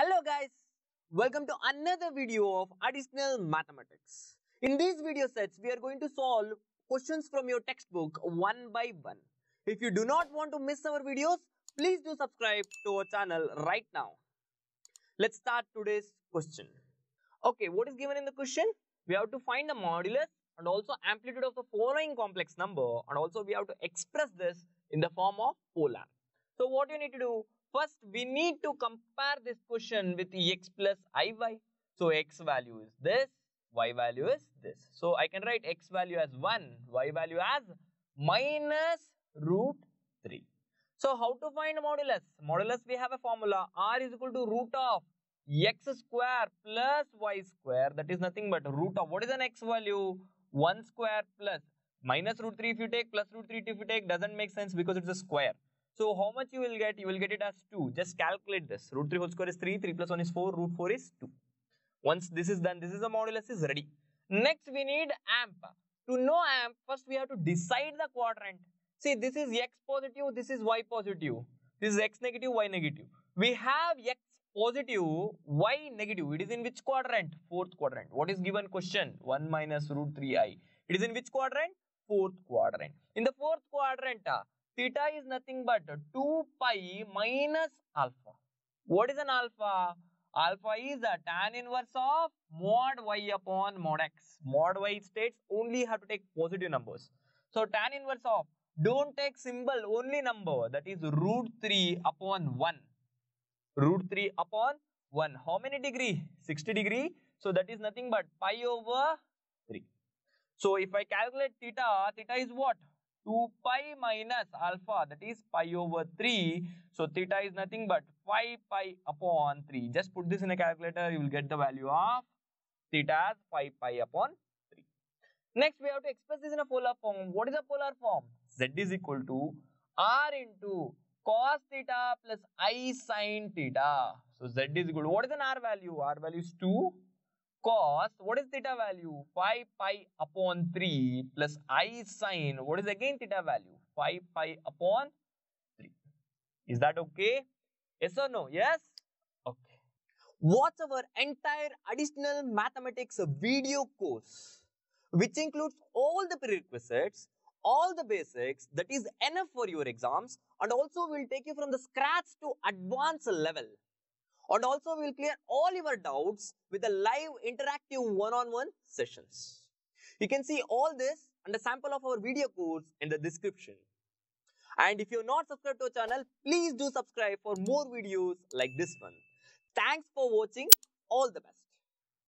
Hello guys, welcome to another video of additional mathematics. In these video sets, we are going to solve questions from your textbook one by one. If you do not want to miss our videos, please do subscribe to our channel right now. Let's start today's question. Okay, what is given in the question? We have to find the modulus and also amplitude of the following complex number and also we have to express this in the form of polar. So what you need to do? First, we need to compare this question with x plus iy. So x value is this, y value is this. So I can write x value as 1, y value as minus root 3. So how to find modulus? Modulus we have a formula r is equal to root of x square plus y square that is nothing but root of what is an x value 1 square plus minus root 3 if you take plus root 3 if you take doesn't make sense because it's a square so how much you will get? You will get it as 2. Just calculate this. Root 3 whole square is 3. 3 plus 1 is 4. Root 4 is 2. Once this is done, this is the modulus is ready. Next we need amp. To know amp, first we have to decide the quadrant. See, this is x positive, this is y positive. This is x negative, y negative. We have x positive, y negative. It is in which quadrant? Fourth quadrant. What is given question? 1 minus root 3i. It is in which quadrant? Fourth quadrant. In the fourth quadrant, theta is nothing but 2 pi minus alpha. What is an alpha? Alpha is a tan inverse of mod y upon mod x. Mod y states only have to take positive numbers. So tan inverse of don't take symbol only number that is root 3 upon 1. Root 3 upon 1. How many degree? 60 degree. So that is nothing but pi over 3. So if I calculate theta, theta is what? 2 pi minus alpha that is pi over 3. So theta is nothing but 5 pi upon 3. Just put this in a calculator, you will get the value of theta as 5 pi upon 3. Next, we have to express this in a polar form. What is a polar form? Z is equal to R into cos theta plus I sin theta. So Z is equal to, what is an R value? R value is 2 cos, what is theta value? 5 pi upon 3 plus i sine, what is again theta value? 5 pi upon 3. Is that okay? Yes or no? Yes? Okay. Watch our entire additional mathematics video course, which includes all the prerequisites, all the basics that is enough for your exams and also will take you from the scratch to advanced level and also we will clear all your doubts with the live interactive one-on-one -on -one sessions. You can see all this and a sample of our video course in the description. And if you're not subscribed to our channel, please do subscribe for more videos like this one. Thanks for watching. All the best.